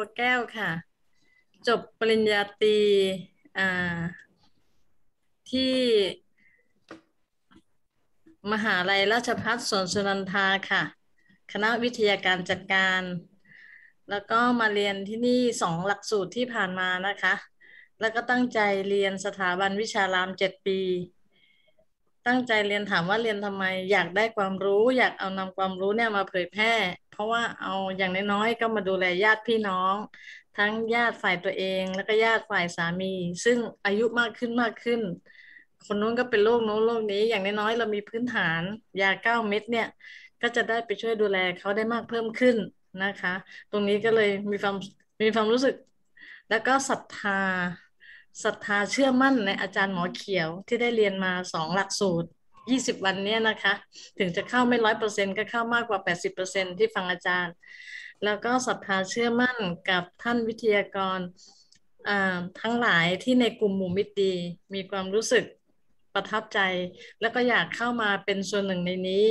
บัวแก้วค่ะ จบปริญญาตรีที่มหาลัยราชภัฏสวนสุนันทาค่ะ คณะวิทยาการจัดการ แล้วก็มาเรียนที่นี่สองหลักสูตรที่ผ่านมานะคะ แล้วก็ตั้งใจเรียนสถาบันวิชารามเจ็ดปี ตั้งใจเรียนถามว่าเรียนทำไม อยากได้ความรู้ อยากเอานำความรู้เนี่ยมาเผยแพร่ ราะว่าเอาอย่างน้อยๆก็มาดูแลญาติพี่น้อง ทั้งญาติฝ่ายตัวเอง แล้วก็ญาติฝ่ายสามี ซึ่งอายุมากขึ้นมากขึ้น คนนู้นก็เป็นโรคโน้นโรคนี้อย่างน้อยๆเรามีพื้นฐานยาเก้าเม็ดเนี่ย ก็จะได้ไปช่วยดูแลเขาได้มากเพิ่มขึ้นนะคะ ตรงนี้ก็เลยมีความมีความรู้สึก แล้วก็ศรัทธาศรัทธาเชื่อมั่นในอาจารย์หมอเขียวที่ได้เรียนมาสองหลักสูตร ยี่สิบวันเนี่ยนะคะ ถึงจะเข้าไม่ร้อยเปอร์เซ็นก็เข้ามากกว่าแปดสิบเปอร์เซ็นที่ฟังอาจารย์ แล้วก็ศรัทธาเชื่อมั่นกับท่านวิทยากรทั้งหลายที่ในกลุ่มหมู่มิตรดี มีความรู้สึกประทับใจ แล้วก็อยากเข้ามาเป็นส่วนหนึ่งในนี้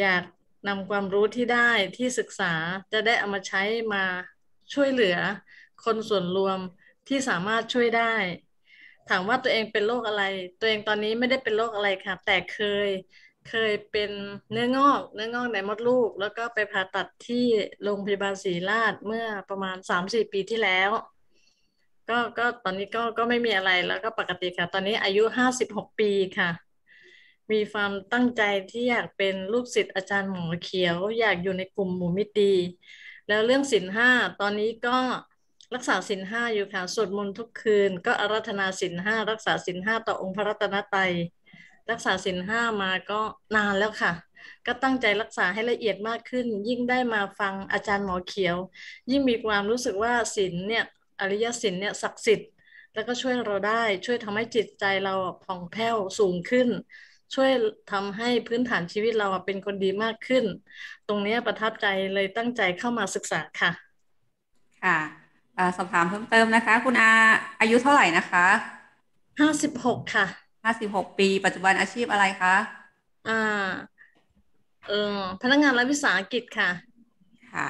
อยากนำความรู้ที่ได้ที่ศึกษาจะได้เอามาใช้มาช่วยเหลือ คนส่วนรวมที่สามารถช่วยได้ ถามว่าตัวเองเป็นโรคอะไร ตัวเองตอนนี้ไม่ได้เป็นโรคอะไรค่ะ แต่เคยเคยเป็นเนื้องอก เนื้องอกในมดลูก แล้วก็ไปผ่าตัดที่โรงพยาบาลศรีราชเมื่อประมาณสามสี่ปีที่แล้ว ก็ก็ตอนนี้ก็ก็ไม่มีอะไรแล้วก็ปกติค่ะ ตอนนี้อายุห้าสิบหกปีค่ะ มีความตั้งใจที่อยากเป็นลูกศิษย์อาจารย์หมอเขียว อยากอยู่ในกลุ่มหมู่มิตรดี แล้วเรื่องศีลห้าตอนนี้ก็ รักษาศีลห้าอยู่ค่ะสวดมนต์ทุกคืน ก็อารัธนาศีลห้ารักษาศีลห้าต่อองค์พระรัตนตรัยรักษาศีลห้ามาก็นานแล้วค่ะ ก็ตั้งใจรักษาให้ละเอียดมากขึ้น ยิ่งได้มาฟังอาจารย์หมอเขียว ยิ่งมีความรู้สึกว่าศีลเนี่ยอริยศีลเนี่ยศักดิ์สิทธิ์ แล้วก็ช่วยเราได้ช่วยทำให้จิตใจเราผ่องแผ้วสูงขึ้น ช่วยทำให้พื้นฐานชีวิตเราเป็นคนดีมากขึ้น ตรงนี้ประทับใจเลยตั้งใจเข้ามาศึกษาค่ะ ค่ะ สอบถามเพิ่มเติมนะคะ คุณอาอายุเท่าไหร่นะคะห้าสิบหกค่ะห้าสิบหกปี ปัจจุบันอาชีพอะไรคะอ่าเออพนักงานรัฐวิสาหกิจค่ะค่ะ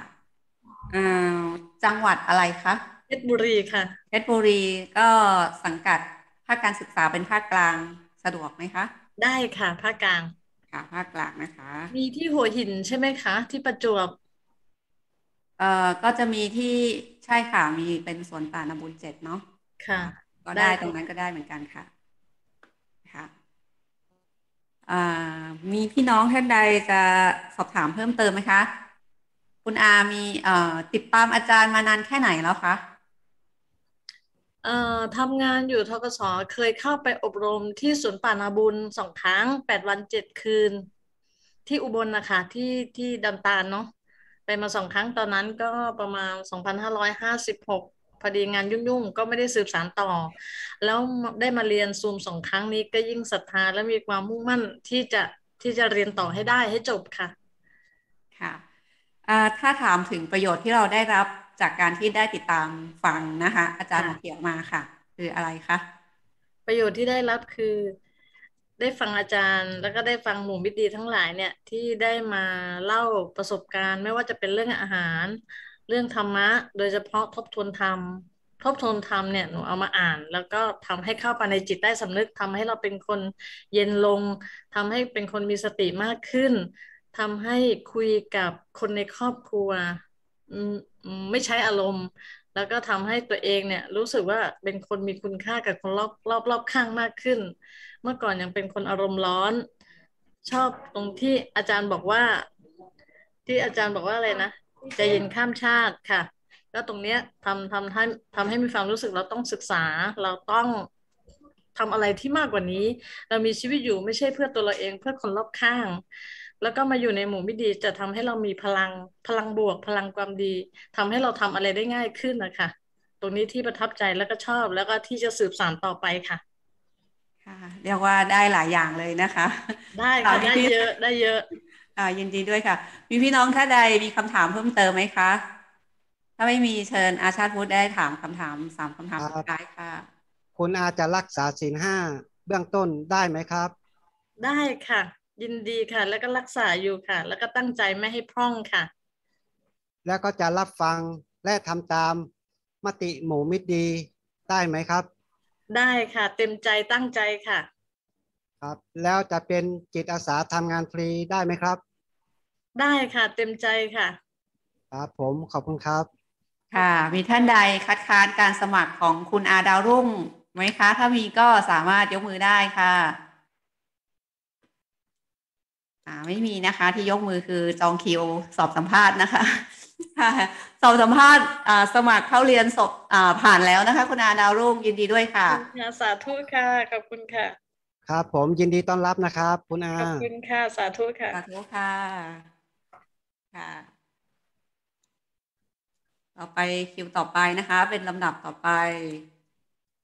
อ่าจังหวัดอะไรคะเพชรบุรีค่ะเพชรบุรีก็สังกัดภาคการศึกษาเป็นภาคกลางสะดวกไหมคะ ได้ค่ะภาคกลางค่ะภาคกลางนะคะ มีที่หัวหินใช่ไหมคะ ที่ประจวบ เอ่อก็จะมีที่ใช่ค่ะมีเป็นสวนป่านาบุญเจ็ดเนาะค่ะ ก็ได้ตรงนั้นก็ได้เหมือนกันค่ะค่ะมีพี่น้องท่านใดจะสอบถามเพิ่มเติมไหมคะ คุณอามีเอ่อติดตามอาจารย์มานานแค่ไหนแล้วคะเอ่อทำงานอยู่ทกศเคยเข้าไปอบรมที่สวนป่านาบุญสองครั้งแปดวันเจ็ดคืน ที่อุบลนะคะที่ที่ดำตาลเนาะไป มาสองครั้งตอนนั้นก็ประมาณสองพันห้าร้อยห้าสิบหกพอดีงานยุ่งๆ ก็ไม่ได้สืบสานต่อ แล้วได้มาเรียนซูมสองครั้งนี้ก็ยิ่งศรัทธาและมีความมุ่งมั่นที่จะที่จะเรียนต่อให้ได้ให้จบค่ะ ค่ะถ้าถามถึงประโยชน์ที่เราได้รับจากการที่ได้ติดตามฟังนะคะ อาจารย์เขียวมาค่ะ คืออะไรคะประโยชน์ที่ได้รับคือ ได้ฟังอาจารย์ แล้วก็ได้ฟังหมู่มิตรดีทั้งหลายเนี่ยที่ได้มาเล่าประสบการณ์ ไม่ว่าจะเป็นเรื่องอาหาร เรื่องธรรมะ โดยเฉพาะทบทวนธรรม ทบทวนธรรมเนี่ยหนูเอามาอ่าน แล้วก็ทำให้เข้าไปในจิตใต้สำนึกทำให้เราเป็นคนเย็นลงทำให้เป็นคนมีสติมากขึ้นทำให้คุยกับคนในครอบครัวไม่ใช้อารมณ์ แล้วก็ทำให้ตัวเองเนี่ยรู้สึกว่าเป็นคนมีคุณค่ากับคนรอบรอบรอบข้างมากขึ้น เมื่อก่อนยังเป็นคนอารมณ์ร้อน ชอบตรงที่อาจารย์บอกว่า ที่อาจารย์บอกว่าอะไรนะใจเย็นข้ามชาติค่ะ แล้วตรงเนี้ยทำทำให้ทำให้มีความรู้สึกเราต้องศึกษาเราต้องทำอะไรที่มากกว่านี้ เรามีชีวิตอยู่ไม่ใช่เพื่อตัวเราเองเพื่อคนรอบข้าง แล้วก็มาอยู่ในหมู่ไม่ดีจะทำให้เรามีพลังพลังบวก พลังความดีทำให้เราทำอะไรได้ง่ายขึ้นนะคะตรงนี้ที่ประทับใจแล้วก็ชอบแล้วก็ที่จะสืบสานต่อไปค่ะ เรียกว่าได้หลายอย่างเลยนะคะ ได้ค่ะได้เยอะได้เยอะอ่ายินดีด้วยค่ะ มีพี่น้องท่านใดมีคำถามเพิ่มเติมไหมคะ ถ้าไม่มีเชิญอาชาติพุทธได้ถามคำถามสามคำถามสุดท้ายค่ะ คุณอาจะรักษาศีลห้าเบื้องต้นได้ไหมครับ ได้ค่ะ ยินดีค่ะ แล้วก็รักษาอยู่ค่ะ แล้วก็ตั้งใจไม่ให้พร่องค่ะ แล้วก็จะรับฟังและทำตามมติหมู่มิตรดีได้ไหมครับ ได้ค่ะ เต็มใจตั้งใจค่ะ ครับ แล้วจะเป็นจิตอาสาทำงานฟรีได้ไหมครับ ได้ค่ะ เต็มใจค่ะ ครับผมขอบคุณครับ ค่ะ มีท่านใดคัดค้านการสมัครของคุณอาดาวรุ่งไหมคะ ถ้ามีก็สามารถยกมือได้ค่ะอ่าไม่มีนะคะ ที่ยกมือคือจองคิวสอบสัมภาษณ์นะคะ ค่ะสอบสัมภาษณ์อ่าสมัครเข้าเรียนสอบอ่าผ่านแล้วนะคะ คุณอาดาวรุ่งยินดีด้วยค่ะค่ะสาธุค่ะขอบคุณค่ะ ครับ ผมยินดีต้อนรับนะครับ คุณอาขอบคุณค่ะสาธุค่ะสาธุค่ะค่ะต่อไปคิวต่อไปนะคะ เป็นลำดับต่อไป